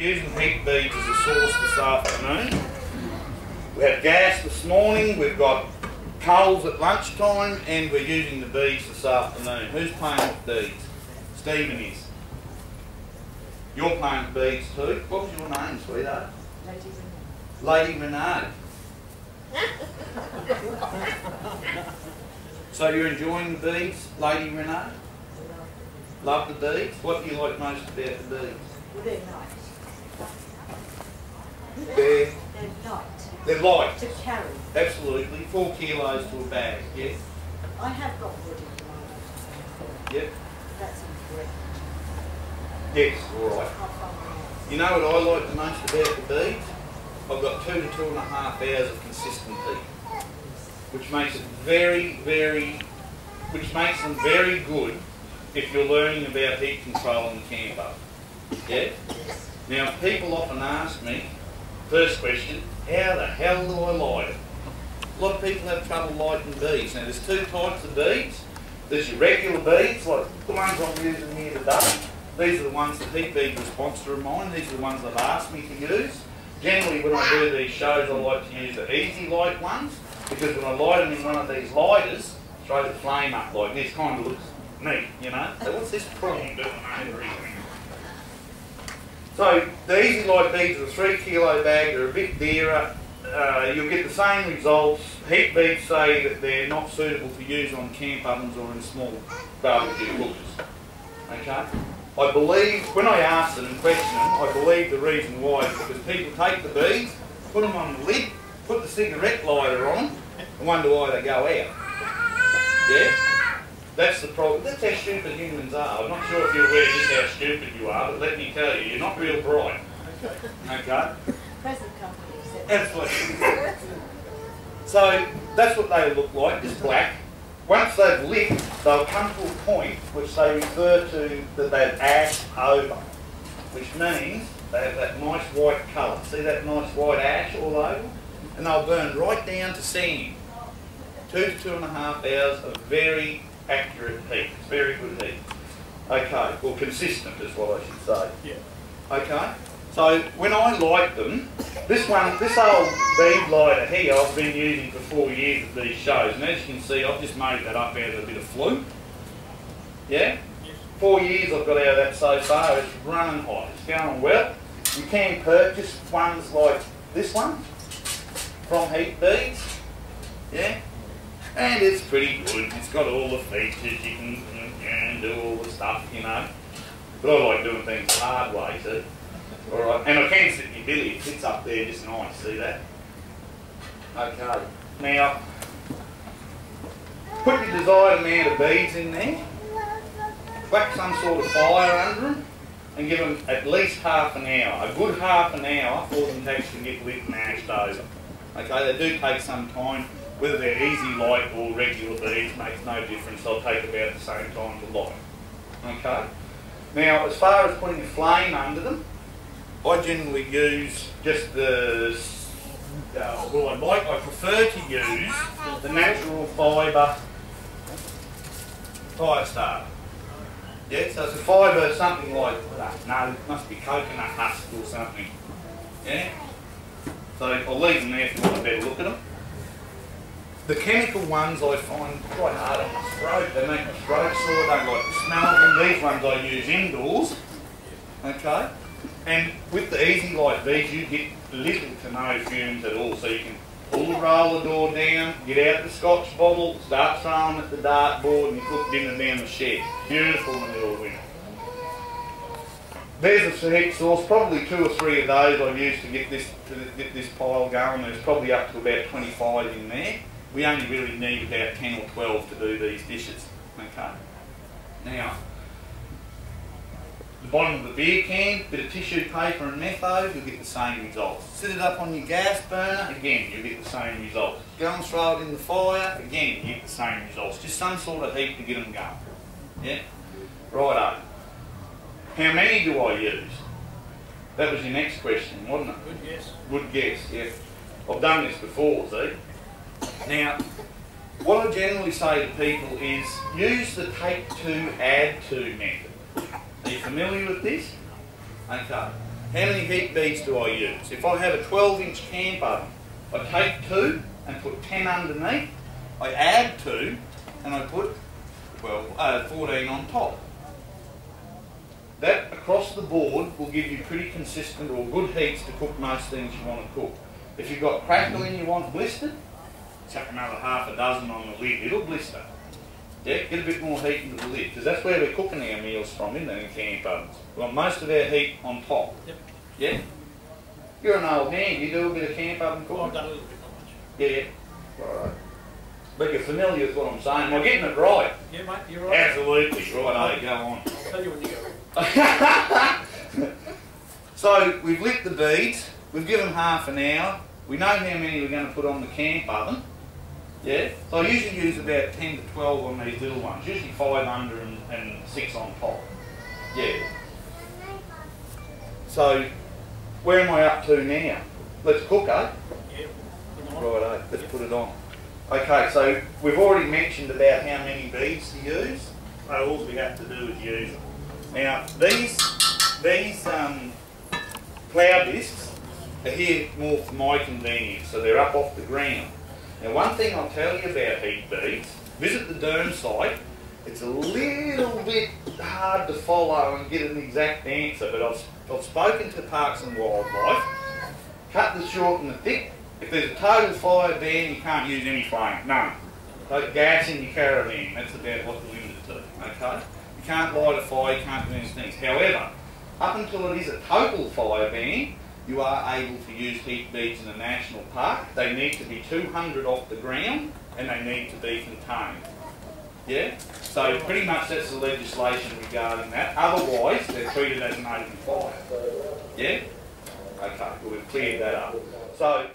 using heat beads as a source this afternoon. We had gas this morning, we've got coals at lunchtime, and we're using the beads this afternoon. Who's playing with beads? Stephen is. You're playing with beads too. What was your name, sweetheart? Lady Renard. so you're enjoying the beads, Lady Renard? Love the beads? What do you like most about the beads? Well, they're nice. They're, They're light they're light. to carry. Absolutely. Four kilos to a bag, yes? I have got wood in mine. Yep. That's incorrect. Yes, all right. I'll find out. You know what I like the most about the beads? I've got two to two and a half hours of consistent heat, which makes it very, very, which makes them very good if you're learning about heat control in the camper. Yeah? Now, people often ask me, first question, how the hell do I light it? A lot of people have trouble lighting beads. Now, there's two types of beads. There's your regular beads, like the ones I'm using here today. These are the ones that Heat Bead was sponsor of mine. These are the ones they've asked me to use. Generally, when I do these shows, I like to use the easy light ones because when I light them in one of these lighters, throw the flame up like this, kind of looks neat, you know. So what's this problem doing over here? So the easy light beads are a three kilo bag. They're a bit dearer. Uh, you'll get the same results. Heat beads say that they're not suitable for use on camp ovens or in small barbecue cookers. Okay. I believe when I asked them and questioned them, I believe the reason why is because people take the beads, put them on the lid, put the cigarette lighter on, and wonder why they go out. Yeah. That's the problem. That's how stupid humans are. I'm not sure if you're aware just how stupid you are, but let me tell you, you're not real bright. Okay? Present company said. Absolutely. So that's what they look like, just black. Once they've lit, they'll come to a point which they refer to that they've ashed over, which means they have that nice white colour. See that nice white ash all over? And they'll burn right down to sand. Two to two and a half hours of very accurate heat. It's very good heat. Okay, well consistent is what I should say. Yeah. Okay? So when I light them, this one, this old bead lighter here I've been using for four years at these shows and as you can see I've just made that up out of a bit of fluke. Yeah? Yes. Four years I've got out of that so far, it's running hot, it's going well. You can purchase ones like this one from Heat Beads. Yeah? And it's pretty good. It's got all the features. You can, do all the stuff, you know. But I like doing things the hard way, see? All right. And I can sit my billy. It sits up there just nice. See that? Okay. Now, put your desired amount of beads in there. Whack some sort of fire under them. And give them at least half an hour. A good half an hour for them to actually get lit and ashed over. Okay, they do take some time. Whether they're easy light or regular beads makes no difference. They'll take about the same time to light. Okay. Now, as far as putting a flame under them, I generally use just the. Uh, well, I like. I prefer to use the natural fibre fire starter. Yeah, so it's a fibre, something like that. No, it must be coconut husk or something. Yeah. So I'll leave them there if you want a better look at them. The chemical ones I find quite hard on my throat. They make my throat sore. I don't like the smell of them. These ones I use indoors. Okay. And with the easy light beads, you get little to no fumes at all. So you can pull the roller door down, get out the scotch bottle, start throwing at the dartboard, and you put dinner down the shed. Beautiful in the middle of winter. There's a heat source, probably two or three of those I've used to get this to get this pile going. There's probably up to about 25 in there. We only really need about 10 or 12 to do these dishes. Okay. Now, the bottom of the beer can, bit of tissue paper and metho, you'll get the same results. Sit it up on your gas burner, again, you'll get the same results. Go and throw it in the fire, again, you get the same results. Just some sort of heat to get them going. Yeah? Right Righto. How many do I use? That was your next question, wasn't it? Good guess. Good guess, yeah. I've done this before, see? Now, what I generally say to people is use the take two, add two method. Are you familiar with this? Okay. how many heat beads do I use? If I have a 12 inch camp oven, I take two and put 10 underneath, I add two and I put well, uh, 14 on top. That across the board will give you pretty consistent or good heats to cook most things you want to cook. If you've got crackling you want blistered, chuck another half a dozen on the lid, it'll blister. Yeah, get a bit more heat into the lid, because that's where we're cooking our meals from, isn't it, in camp ovens. We want most of our heat on top. Yep. Yeah? You're an old man, you do a bit of camp oven Well, I've done a little bit, not much. Yeah, yeah. Right. But you're familiar with what I'm saying. Am I getting it right? Yeah, mate, you're right. Absolutely. Right, eh? go on. I'll tell you when you go. so we've lit the beads, we've given half an hour, we know how many we're going to put on the camp oven. Yeah? So I usually use about 10 to 12 on these little ones, usually 5 under and, and 6 on top. Yeah. So where am I up to now? Let's cook, eh? Yeah. Put them on. Righto, let's put it on. Okay, so we've already mentioned about how many beads to use. So all we have to do is use them. Now, these, these um, plough discs are here more for my convenience, so they're up off the ground. Now, one thing I'll tell you about heat beads, visit the Derm site. It's a little bit hard to follow and get an exact answer, but I've, I've spoken to Parks and Wildlife cut the short and the thick. If there's a total fire ban, you can't use any flame, none. Like gas in your caravan, that's about what the limit to, okay? Can't light a fire, you can't do these things. However, up until it is a total fire ban, you are able to use heat beads in a national park. They need to be 200 off the ground and they need to be contained. Yeah? So pretty much that's the legislation regarding that. Otherwise, they're treated as an open fire. Yeah? Okay, well, we've cleared that up. So